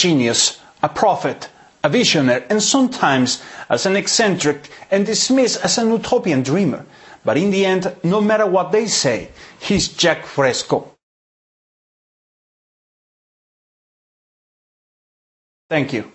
genius, a prophet, a visionary, and sometimes as an eccentric and dismissed as an utopian dreamer. But in the end, no matter what they say, he's Jacque Fresco. Thank you.